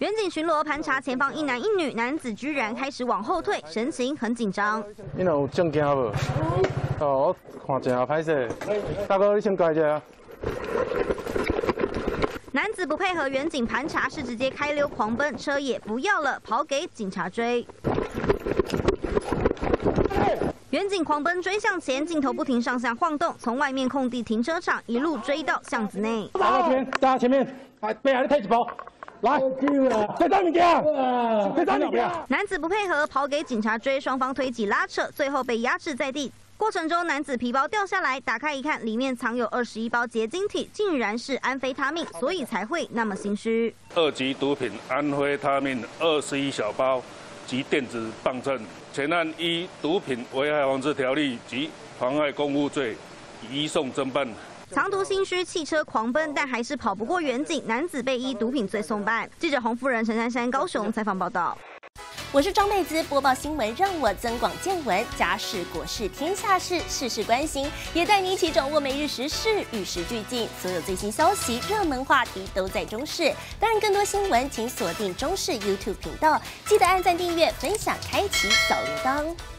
远警巡逻盘查前方一男一女，男子居然开始往后退，神情很紧张。你有证件无？哦，我看真歹势。大哥，你先改一下。男子不配合远警盘查，是直接开溜狂奔，车也不要了，跑给警察追。远警狂奔追向前，镜头不停上下晃动，从外面空地停车场一路追到巷子内。大家前面，大家前面，哎，背下你退一步，来，再打物件，别打物件。男子不配合，跑给警察追，双方推挤拉扯，最后被压制在地。过程中，男子皮包掉下来，打开一看，里面藏有二十一包结晶体，竟然是安非他命，所以才会那么心虚。二级毒品安非他命二十一小包及电子磅秤，全案依毒品危害防治条例及妨碍公务罪移送侦办。藏毒心虚，汽车狂奔，但还是跑不过远景，男子被依毒品罪送办。记者洪夫人陈珊珊高雄采访报道。我是张妹子，播报新闻让我增广见闻，家事国事天下事，事事关心，也带你一起掌握每日时事，与时俱进，所有最新消息、热门话题都在中视。当然，更多新闻请锁定中视 YouTube 频道，记得按赞、订阅、分享、开启小铃铛。